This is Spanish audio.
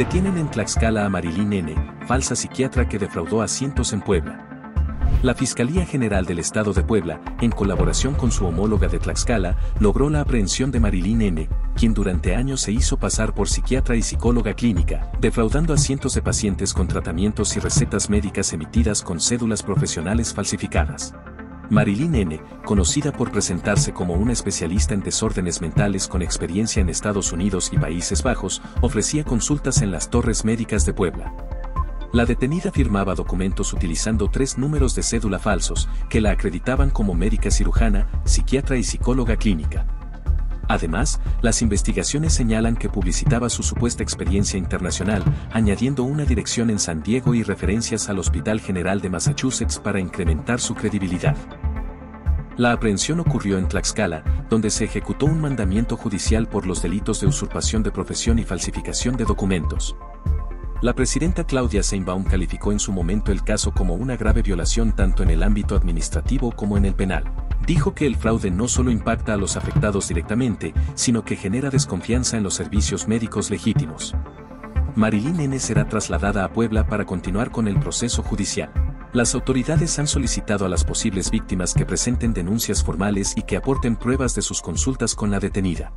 Detienen en Tlaxcala a Marilyn N., falsa psiquiatra que defraudó asientos en Puebla. La Fiscalía General del Estado de Puebla, en colaboración con su homóloga de Tlaxcala, logró la aprehensión de Marilyn N., quien durante años se hizo pasar por psiquiatra y psicóloga clínica, defraudando a cientos de pacientes con tratamientos y recetas médicas emitidas con cédulas profesionales falsificadas. Marilyn N., conocida por presentarse como una especialista en desórdenes mentales con experiencia en Estados Unidos y Países Bajos, ofrecía consultas en las Torres Médicas de Puebla. La detenida firmaba documentos utilizando tres números de cédula falsos, que la acreditaban como médica cirujana, psiquiatra y psicóloga clínica. Además, las investigaciones señalan que publicitaba su supuesta experiencia internacional, añadiendo una dirección en San Diego y referencias al Hospital General de Massachusetts para incrementar su credibilidad. La aprehensión ocurrió en Tlaxcala, donde se ejecutó un mandamiento judicial por los delitos de usurpación de profesión y falsificación de documentos. La presidenta Claudia Seinbaum calificó en su momento el caso como una grave violación tanto en el ámbito administrativo como en el penal. Dijo que el fraude no solo impacta a los afectados directamente, sino que genera desconfianza en los servicios médicos legítimos. Marilyn N. será trasladada a Puebla para continuar con el proceso judicial. Las autoridades han solicitado a las posibles víctimas que presenten denuncias formales y que aporten pruebas de sus consultas con la detenida.